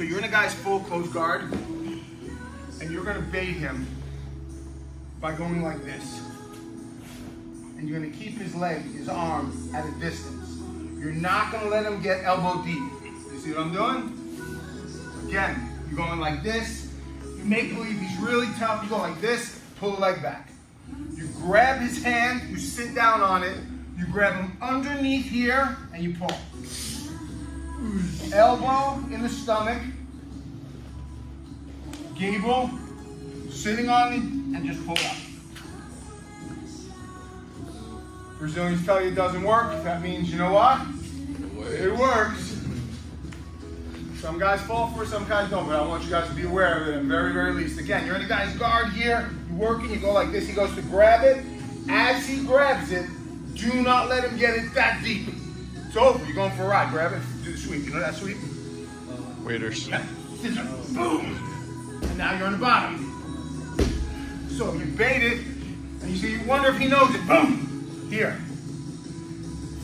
So you're in a guy's full close guard, and you're gonna bait him by going like this. And you're gonna keep his leg, his arm, at a distance. You're not gonna let him get elbow deep. You see what I'm doing? Again, you're going like this. You make believe he's really tough. You go like this, pull the leg back. You grab his hand, you sit down on it, you grab him underneath here, and you pull. Elbow in the stomach, gable, sitting on it, and just pull up. Brazilians tell you it doesn't work. That means, you know what? It works. Some guys fall for it, some guys don't, but I want you guys to be aware of it, at very, very least. Again, you're in the guy's guard here, you're working, you go like this, he goes to grab it. As he grabs it, do not let him get it that deep. It's over, you're going for a ride, grab it, do the sweep. You know that sweep? Waiters. Yeah. Scissor, boom. And now you're on the bottom. So you bait it, and you see, you wonder if he knows it. Boom. Here.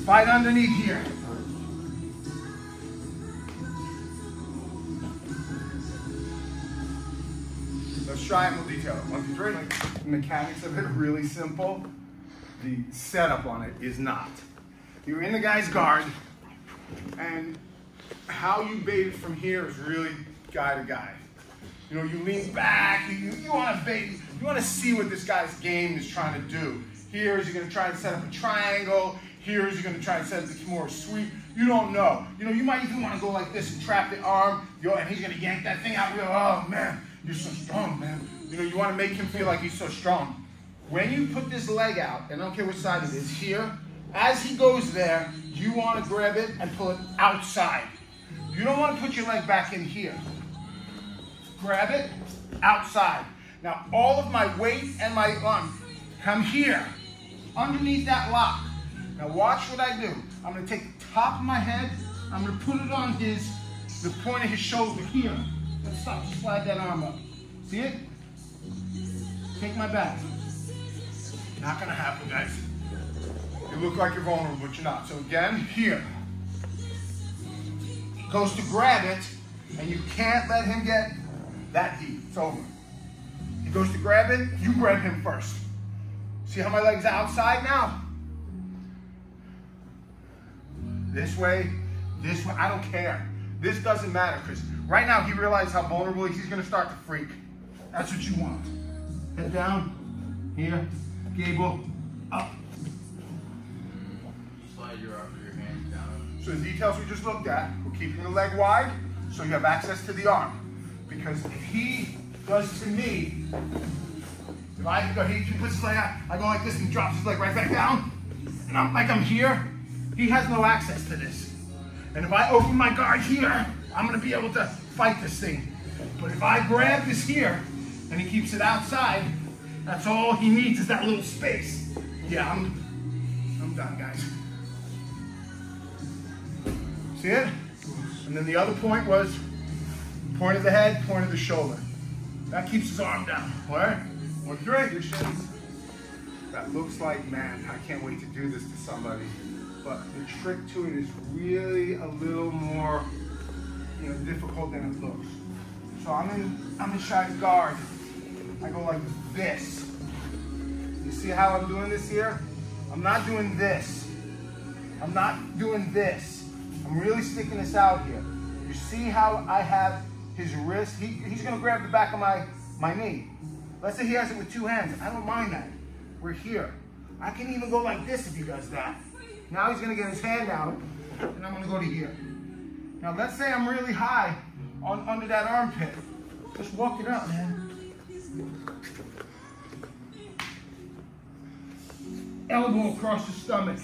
Fight underneath here. Let's try and we'll detail it. One, two, three. The mechanics of it are really simple. The setup on it is not. You're in the guy's guard, and how you bait it from here is really guy to guy. You know, you lean back, you, you want to bait, you want to see what this guy's game is trying to do. Here is he going to try and set up a triangle. Here is he going to try and set up the Kimura sweep. You don't know. You know, you might even want to go like this and trap the arm. Yo, and he's going to yank that thing out. You go, oh man, you're so strong, man. You know, you want to make him feel like he's so strong. When you put this leg out, and I don't care which side it is, here, as he goes there, you want to grab it and pull it outside. You don't want to put your leg back in here. Grab it outside. Now, all of my weight and my arm come here, underneath that lock. Now, watch what I do. I'm going to take the top of my head, I'm going to put it on his, the point of his shoulder here. Let's stop, slide that arm up. See it? Take my back. Not going to happen, guys. You look like you're vulnerable, but you're not. So again, here. Goes to grab it, and you can't let him get that deep. It's over. He goes to grab it, you grab him first. See how my leg's outside now? This way, this way, I don't care. This doesn't matter, because right now he realizes how vulnerable. He's gonna start to freak. That's what you want. Head down, here, gable, up. Your your down. So the details we just looked at, we're keeping the leg wide so you have access to the arm. Because if he does to me, if I go, he puts his leg out, I go like this and he drops his leg right back down, and I'm like I'm here, he has no access to this. And if I open my guard here, I'm gonna be able to fight this thing. But if I grab this here, and he keeps it outside, that's all he needs is that little space. Yeah, I'm, I'm done, guys. See it? And then the other point was point of the head, point of the shoulder. That keeps his arm down. All right? One, three. Your shins. That looks like, man, I can't wait to do this to somebody. But the trick to it is really a little more, you know, difficult than it looks. So I'm in, I'm in Shy's guard. I go like this. You see how I'm doing this here? I'm not doing this. I'm not doing this. I'm really sticking this out here. You see how I have his wrist? He, he's gonna grab the back of my, my knee. Let's say he has it with two hands. I don't mind that. We're here. I can even go like this if he does that. Now he's gonna get his hand out, and I'm gonna go to here. Now let's say I'm really high on under that armpit. Just walk it up, man. Elbow across the stomach.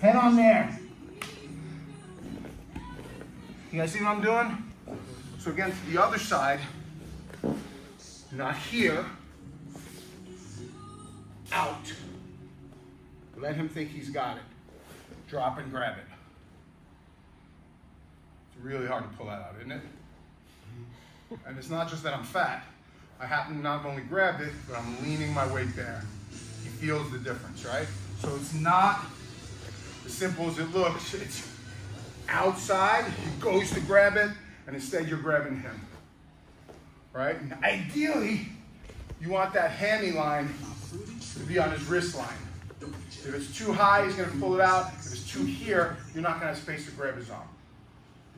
Head on there. You guys see what I'm doing? So again, to the other side, not here, out. Let him think he's got it. Drop and grab it. It's really hard to pull that out, isn't it? And it's not just that I'm fat. I happen to not only grab it, but I'm leaning my weight there. He feels the difference, right? So it's not as simple as it looks. It's outside, he goes to grab it, and instead you're grabbing him. Right? And ideally, you want that hammy line to be on his wrist line. If it's too high, he's going to pull it out. If it's too here, you're not going to have space to grab his arm.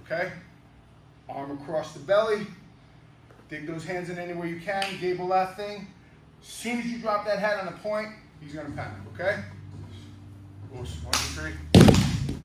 Okay? Arm across the belly. Dig those hands in anywhere you can. Gable that thing. As soon as you drop that head on the point, he's going to panic. Okay? One, two, three.